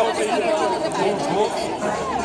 어?